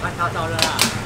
快到到了。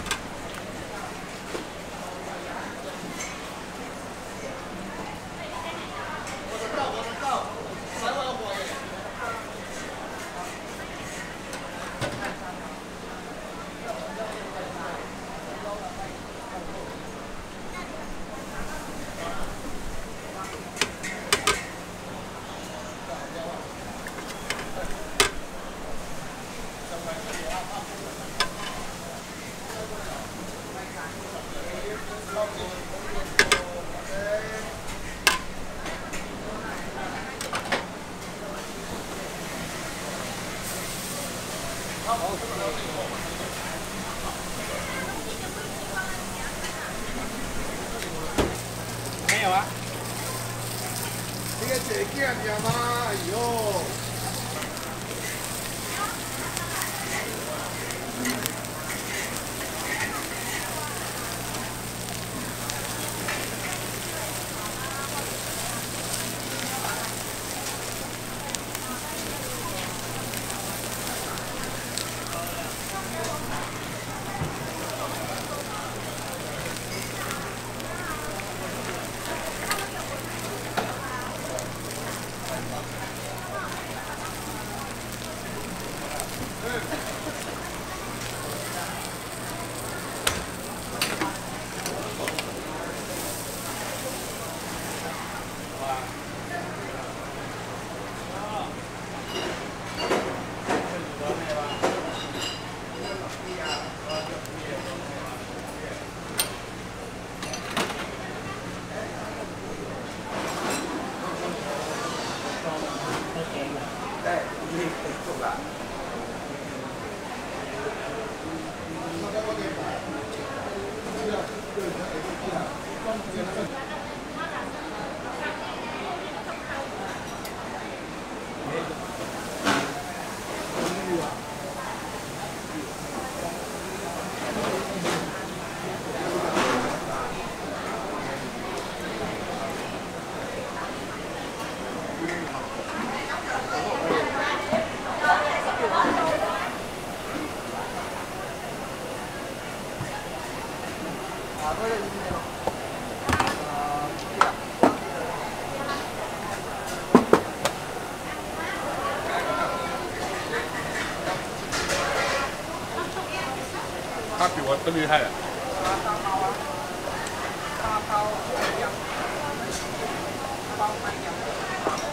con quay nhận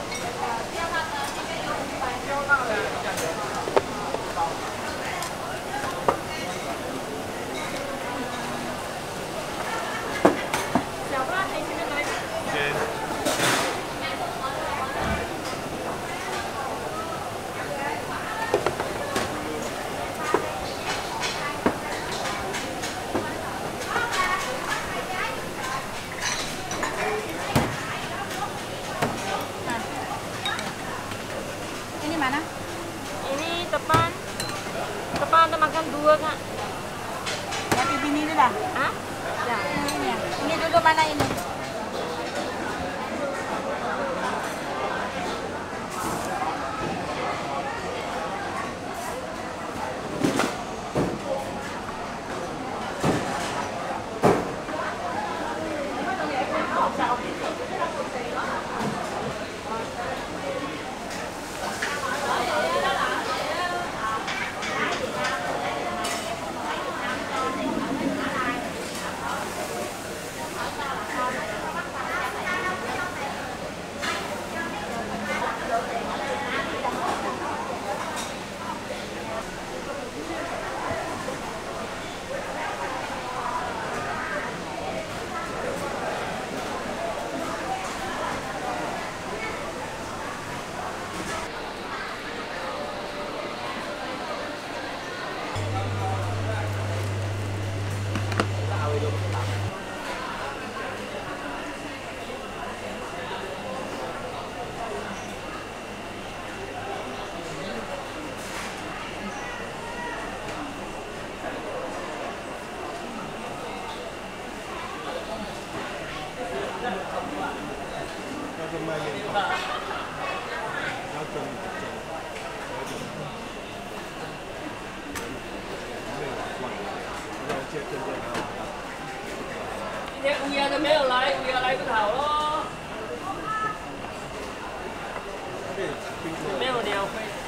depan. Depan ada makan dua, Kak. Yang di sini dah. Hah? Ya. Ini, ya. ini dulu mana ini? 没有，没有。